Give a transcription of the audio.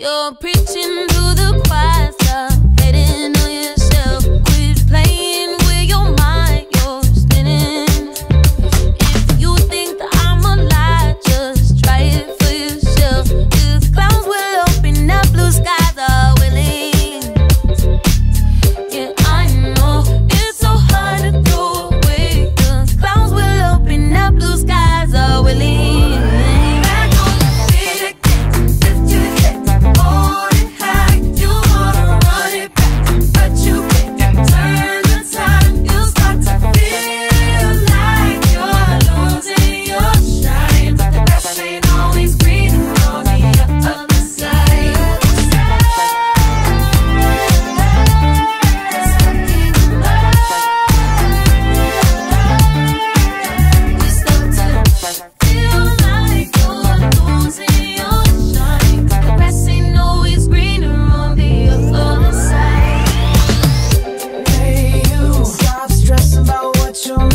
You're preaching to the your